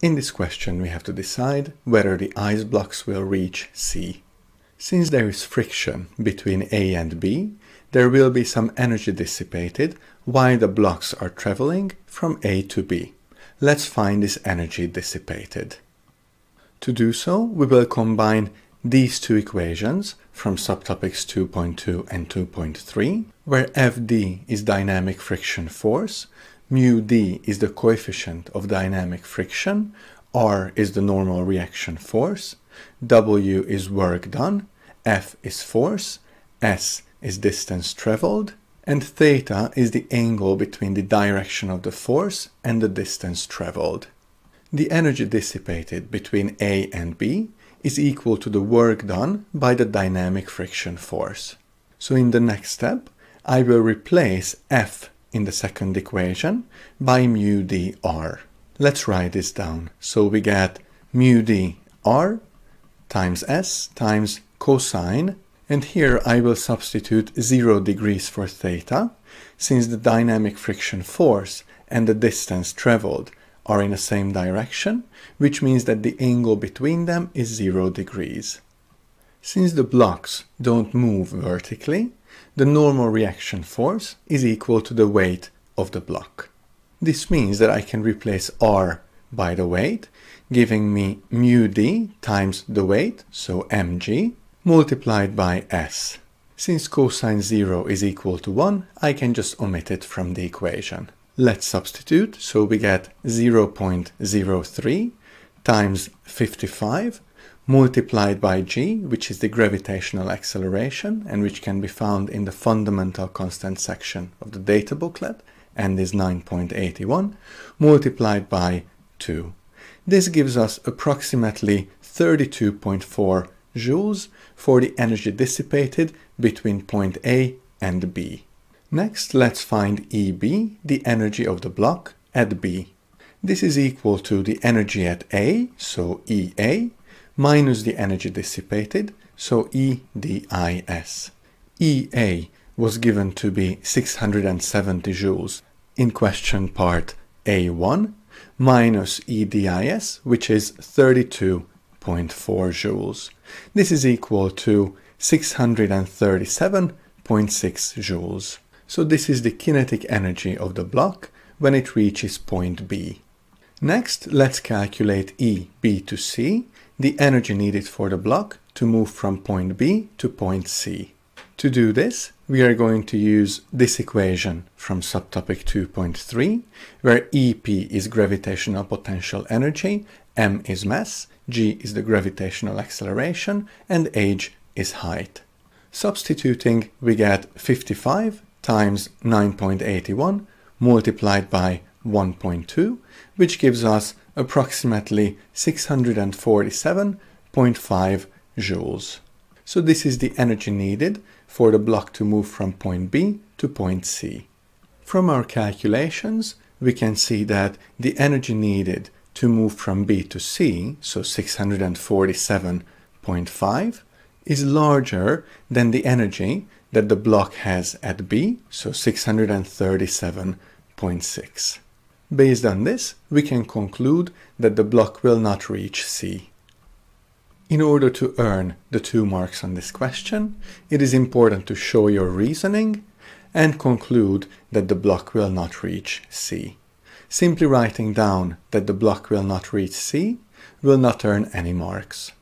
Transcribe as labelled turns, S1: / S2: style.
S1: In this question we have to decide whether the ice blocks will reach C. Since there is friction between A and B, there will be some energy dissipated while the blocks are traveling from A to B. Let's find this energy dissipated. To do so, we will combine these two equations from subtopics 2.2 and 2.3, where Fd is dynamic friction force, mu d is the coefficient of dynamic friction, r is the normal reaction force, w is work done, f is force, s is distance traveled, and theta is the angle between the direction of the force and the distance traveled. The energy dissipated between A and B is equal to the work done by the dynamic friction force. So in the next step, I will replace F in the second equation by mu dr. Let's write this down. So we get mu dr times s times cosine and here I will substitute 0 degrees for theta since the dynamic friction force and the distance traveled are in the same direction, which means that the angle between them is 0 degrees. Since the blocks don't move vertically, the normal reaction force is equal to the weight of the block. This means that I can replace R by the weight, giving me mu d times the weight, so mg, multiplied by s. Since cosine 0 is equal to 1, I can just omit it from the equation. Let's substitute, so we get 0.03 times 55 multiplied by g, which is the gravitational acceleration and which can be found in the fundamental constant section of the data booklet and is 9.81, multiplied by 2. This gives us approximately 32.4 joules for the energy dissipated between point A and B. Next, let's find EB, the energy of the block at B. This is equal to the energy at A, so EA, minus the energy dissipated, so EDIS. EA was given to be 670 joules in question part A1 minus EDIS, which is 32.4 joules. This is equal to 637.6 joules. So this is the kinetic energy of the block when it reaches point B. Next, let's calculate E, B to C, the energy needed for the block to move from point B to point C. To do this, we are going to use this equation from subtopic 2.3, where EP is gravitational potential energy, m is mass, g is the gravitational acceleration, and h is height. Substituting, we get 55 times 9.81 multiplied by 1.2, which gives us approximately 647.5 joules. So this is the energy needed for the block to move from point B to point C. From our calculations, we can see that the energy needed to move from B to C, so 647.5, is larger than the energy that the block has at B, so 637.6. Based on this, we can conclude that the block will not reach C. In order to earn the two marks on this question, it is important to show your reasoning and conclude that the block will not reach C. Simply writing down that the block will not reach C will not earn any marks.